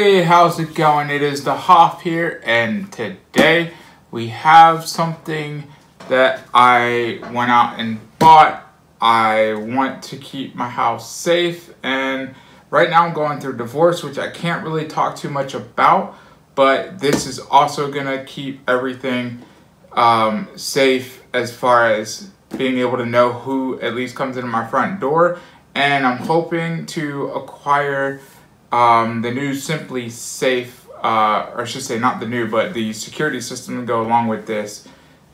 Hey, how's it going? It is the Hoff here, and today we have something that I went out and bought. I want to keep my house safe, and right now I'm going through divorce, which I can't really talk too much about, but this is also gonna keep everything um, safe as far as being able to know who at least comes into my front door, and I'm hoping to acquire um, the new SimpliSafe, uh, or I should say not the new, but the security system to go along with this,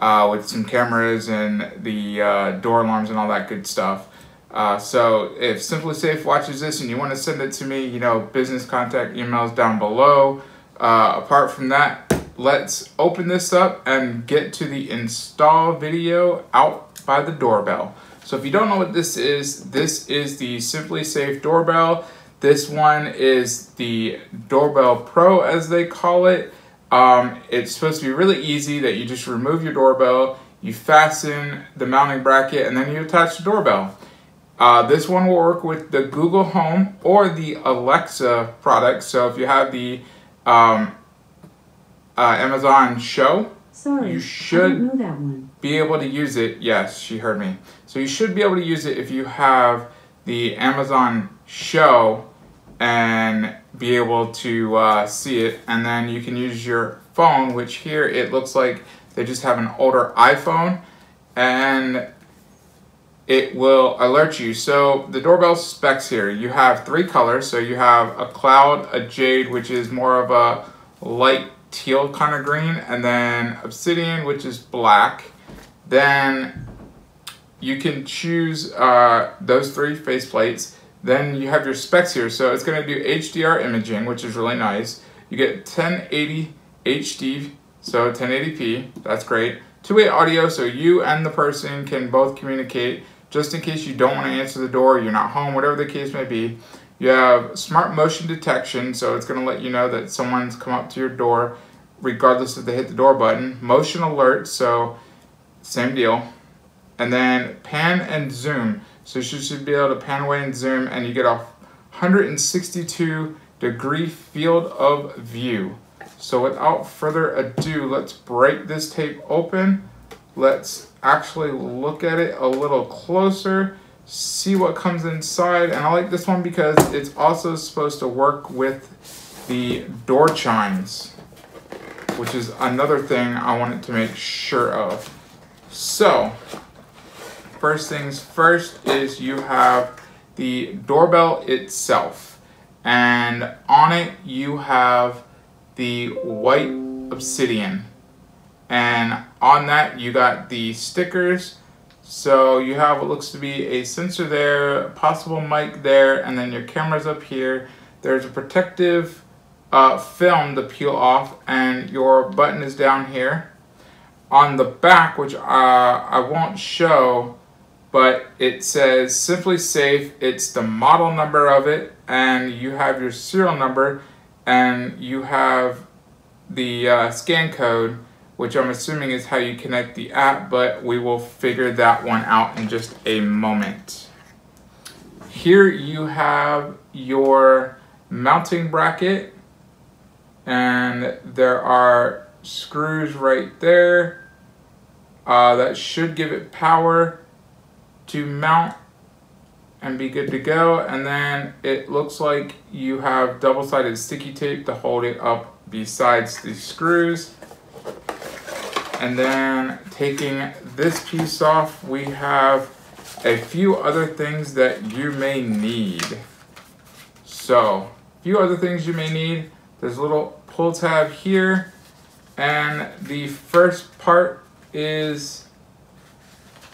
uh, with some cameras and the uh, door alarms and all that good stuff. Uh, so if SimpliSafe watches this and you want to send it to me, you know, business contact emails down below. Uh, apart from that, let's open this up and get to the install video out by the doorbell. So if you don't know what this is, this is the SimpliSafe doorbell. This one is the Doorbell Pro, as they call it. Um, it's supposed to be really easy that you just remove your doorbell, you fasten the mounting bracket, and then you attach the doorbell. Uh, this one will work with the Google Home or the Alexa product. So if you have the um, uh, Amazon Show, Sorry, you should know that one. be able to use it. Yes, she heard me. So you should be able to use it if you have the Amazon Show and be able to uh, see it. And then you can use your phone, which here it looks like they just have an older iPhone and it will alert you. So the doorbell specs here, you have three colors. So you have a cloud, a jade, which is more of a light teal kind of green, and then obsidian, which is black. Then you can choose uh, those three faceplates. Then you have your specs here. So it's going to do HDR imaging, which is really nice. You get 1080 HD, so 1080p. That's great. Two-way audio, so you and the person can both communicate just in case you don't want to answer the door, you're not home, whatever the case may be. You have smart motion detection, so it's going to let you know that someone's come up to your door regardless if they hit the door button. Motion alert, so same deal. And then pan and zoom. So you should be able to pan away and zoom and you get a 162 degree field of view. So without further ado, let's break this tape open. Let's actually look at it a little closer, see what comes inside. And I like this one because it's also supposed to work with the door chimes, which is another thing I wanted to make sure of. So, first things first is you have the doorbell itself. And on it you have the white obsidian. And on that you got the stickers. So you have what looks to be a sensor there, a possible mic there, and then your camera's up here. There's a protective uh, film to peel off and your button is down here. On the back, which uh, I won't show, but it says SimpliSafe. It's the model number of it, and you have your serial number, and you have the uh, scan code, which I'm assuming is how you connect the app, but we will figure that one out in just a moment. Here you have your mounting bracket, and there are screws right there. Uh, that should give it power to mount and be good to go. And then it looks like you have double-sided sticky tape to hold it up besides the screws. And then taking this piece off, we have a few other things that you may need. So, a few other things you may need. There's a little pull tab here. And the first part is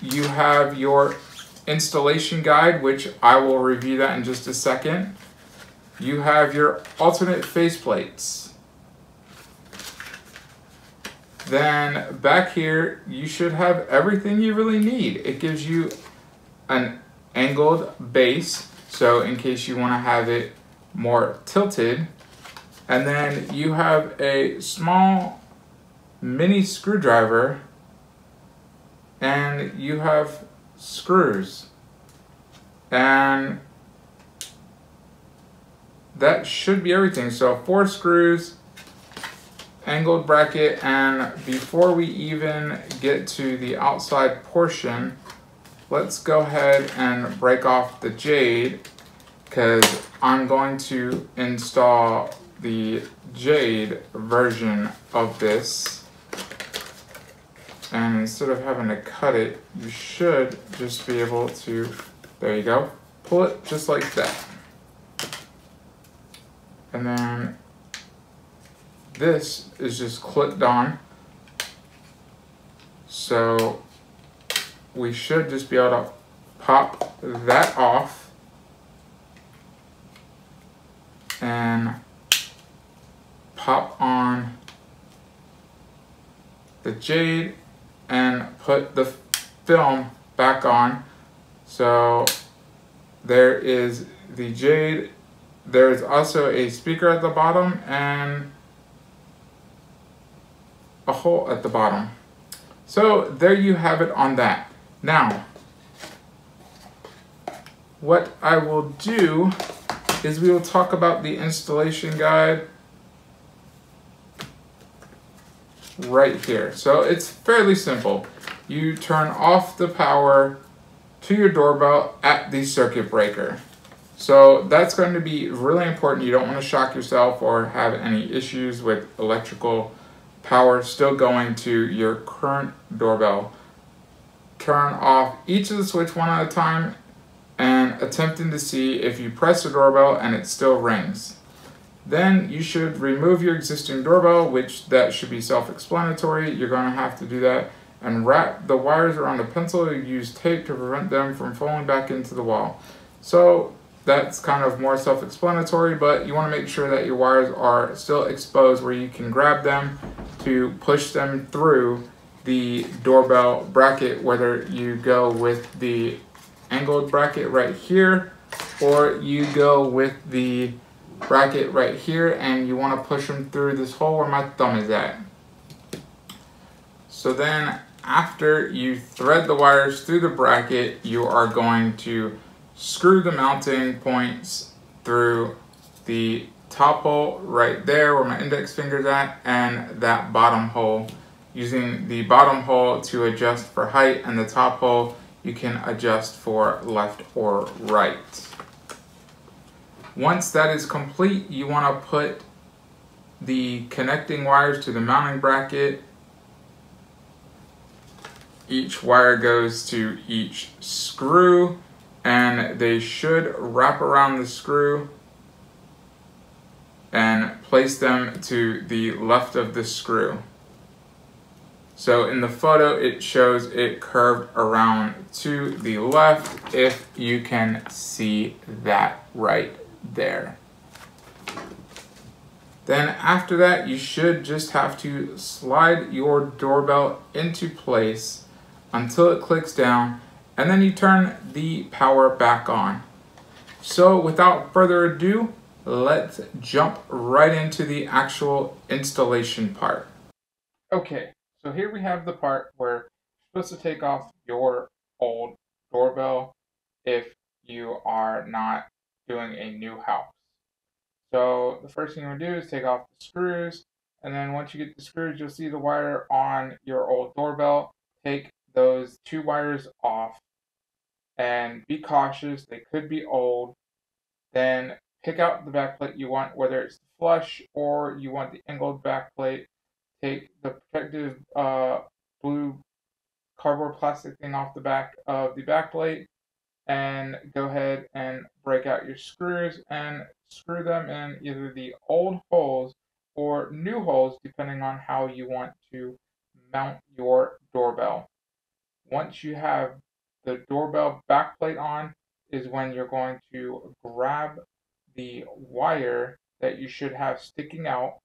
you have your installation guide, which I will review that in just a second. You have your alternate faceplates. Then back here, you should have everything you really need. It gives you an angled base, so in case you want to have it more tilted. And then you have a small mini screwdriver and you have screws and that should be everything. So four screws, angled bracket, and before we even get to the outside portion, let's go ahead and break off the jade because I'm going to install the jade version of this and instead of having to cut it you should just be able to there you go pull it just like that. And then this is just clipped on. So we should just be able to pop that off. And pop on the jade and put the film back on. So there is the jade. There's also a speaker at the bottom and a hole at the bottom. So there you have it on that. Now, what I will do is we will talk about the installation guide right here. So it's fairly simple. You turn off the power to your doorbell at the circuit breaker. So that's going to be really important. You don't want to shock yourself or have any issues with electrical power still going to your current doorbell. Turn off each of the switch one at a time and attempting to see if you press the doorbell and it still rings. Then you should remove your existing doorbell, which that should be self-explanatory. You're going to have to do that and wrap the wires around a pencil. Use tape to prevent them from falling back into the wall. So that's kind of more self-explanatory, but you want to make sure that your wires are still exposed where you can grab them to push them through the doorbell bracket, whether you go with the angled bracket right here or you go with the bracket right here and you want to push them through this hole where my thumb is at. So then after you thread the wires through the bracket, you are going to screw the mounting points through the top hole right there where my index finger is at and that bottom hole using the bottom hole to adjust for height and the top hole you can adjust for left or right. Once that is complete, you want to put the connecting wires to the mounting bracket. Each wire goes to each screw and they should wrap around the screw and place them to the left of the screw. So in the photo, it shows it curved around to the left if you can see that right there. Then after that, you should just have to slide your doorbell into place until it clicks down, and then you turn the power back on. So without further ado, let's jump right into the actual installation part. Okay, so here we have the part where you're supposed to take off your old doorbell if you are not doing a new house. So the first thing you do is take off the screws, and then once you get the screws, you'll see the wire on your old doorbell. Take those two wires off and be cautious. They could be old. Then pick out the backplate you want, whether it's flush or you want the angled backplate. Take the protective uh, blue cardboard plastic thing off the back of the backplate and go ahead and break out your screws and screw them in either the old holes or new holes depending on how you want to mount your doorbell. Once you have the doorbell backplate on is when you're going to grab the wire that you should have sticking out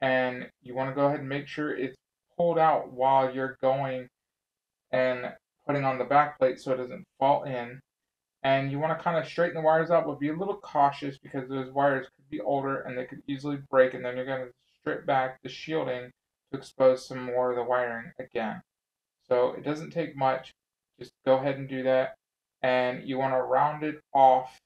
and you want to go ahead and make sure it's pulled out while you're going and putting on the back plate so it doesn't fall in and you want to kind of straighten the wires out, but be a little cautious because those wires could be older and they could easily break, and then you're going to strip back the shielding to expose some more of the wiring again. So it doesn't take much. Just go ahead and do that. And you want to round it off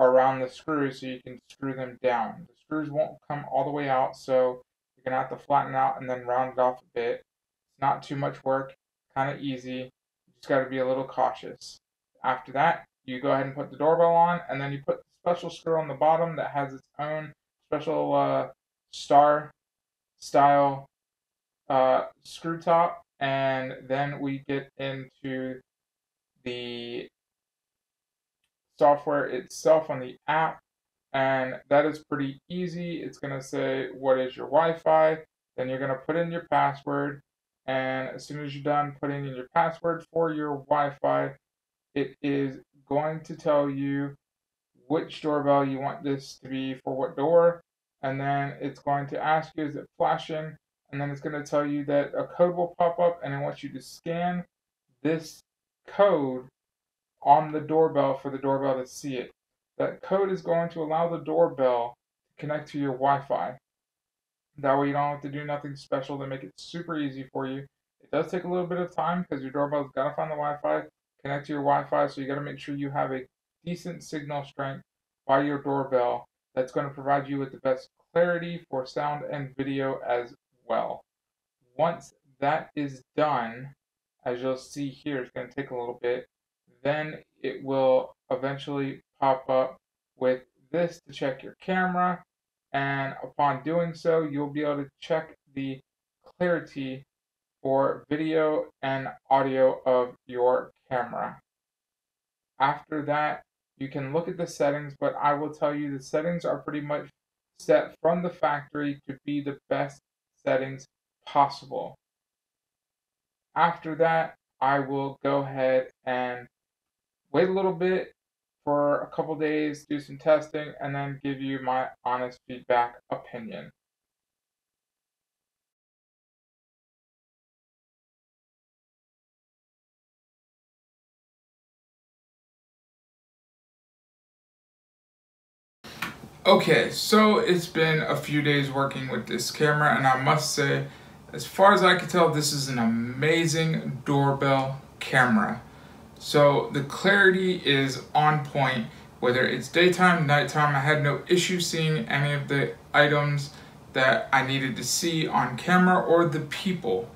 around the screws so you can screw them down. The screws won't come all the way out, so you're going to have to flatten out and then round it off a bit. It's not too much work, kind of easy. You just got to be a little cautious. After that, you go ahead and put the doorbell on, and then you put the special screw on the bottom that has its own special uh, star style uh, screw top, and then we get into the software itself on the app, and that is pretty easy. It's going to say, What is your Wi Fi? Then you're going to put in your password, and as soon as you're done putting in your password for your Wi Fi, it is going to tell you which doorbell you want this to be for what door, and then it's going to ask you, Is it flashing? And then it's going to tell you that a code will pop up, and it wants you to scan this code on the doorbell for the doorbell to see it. That code is going to allow the doorbell to connect to your Wi Fi. That way, you don't have to do nothing special to make it super easy for you. It does take a little bit of time because your doorbell's got to find the Wi Fi, connect to your Wi Fi, so you got to make sure you have a decent signal strength by your doorbell that's going to provide you with the best clarity for sound and video as well. Once that is done, as you'll see here, it's going to take a little bit then it will eventually pop up with this to check your camera. And upon doing so, you'll be able to check the clarity for video and audio of your camera. After that, you can look at the settings, but I will tell you the settings are pretty much set from the factory to be the best settings possible. After that, I will go ahead and wait a little bit for a couple days, do some testing, and then give you my honest feedback opinion. Okay, so it's been a few days working with this camera, and I must say, as far as I can tell, this is an amazing doorbell camera. So the clarity is on point, whether it's daytime, nighttime. I had no issue seeing any of the items that I needed to see on camera or the people.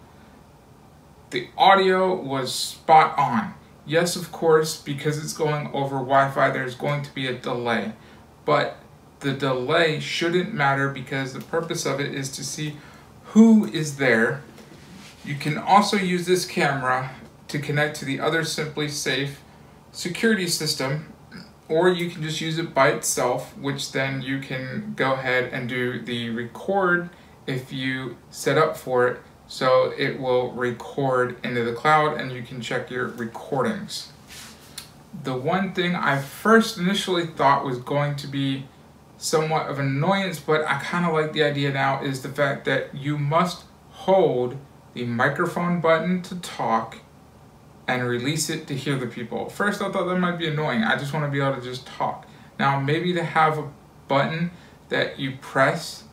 The audio was spot on. Yes, of course, because it's going over Wi-Fi, there's going to be a delay. But the delay shouldn't matter because the purpose of it is to see who is there. You can also use this camera to connect to the other SimpliSafe security system, or you can just use it by itself, which then you can go ahead and do the record if you set up for it. So it will record into the cloud and you can check your recordings. The one thing I first initially thought was going to be somewhat of an annoyance, but I kind of like the idea now, is the fact that you must hold the microphone button to talk and release it to hear the people. First, I thought that might be annoying. I just want to be able to just talk. Now, maybe to have a button that you press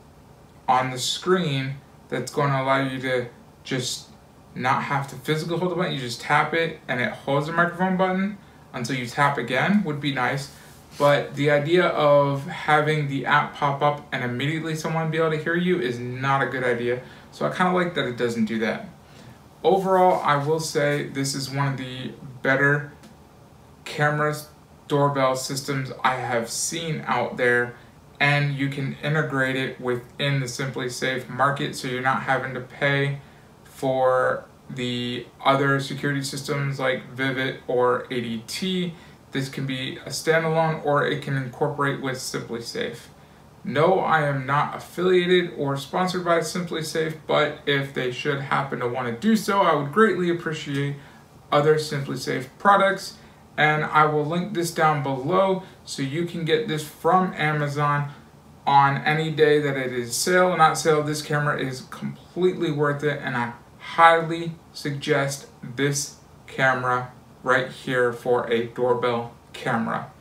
on the screen that's going to allow you to just not have to physically hold the button. You just tap it and it holds the microphone button until you tap again would be nice. But the idea of having the app pop up and immediately someone be able to hear you is not a good idea. So I kind of like that it doesn't do that. Overall, I will say this is one of the better cameras doorbell systems I have seen out there and you can integrate it within the SimpliSafe market so you're not having to pay for the other security systems like Vivint or ADT. This can be a standalone or it can incorporate with SimpliSafe. No, I am not affiliated or sponsored by SimpliSafe, but if they should happen to want to do so, I would greatly appreciate other SimpliSafe products. And I will link this down below so you can get this from Amazon on any day that it is sale or not sale. This camera is completely worth it, and I highly suggest this camera right here for a doorbell camera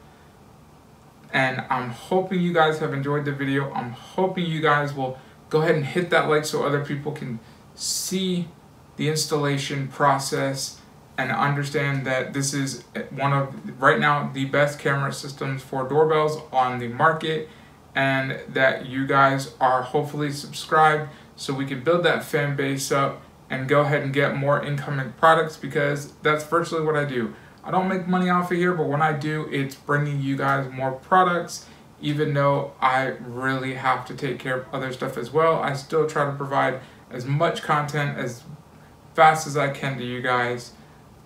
and I'm hoping you guys have enjoyed the video. I'm hoping you guys will go ahead and hit that like so other people can see the installation process and understand that this is one of right now the best camera systems for doorbells on the market and that you guys are hopefully subscribed so we can build that fan base up and go ahead and get more incoming products because that's virtually what I do. I don't make money off of here, but when I do, it's bringing you guys more products. Even though I really have to take care of other stuff as well, I still try to provide as much content as fast as I can to you guys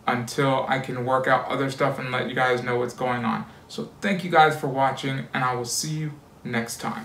until I can work out other stuff and let you guys know what's going on. So thank you guys for watching and I will see you next time.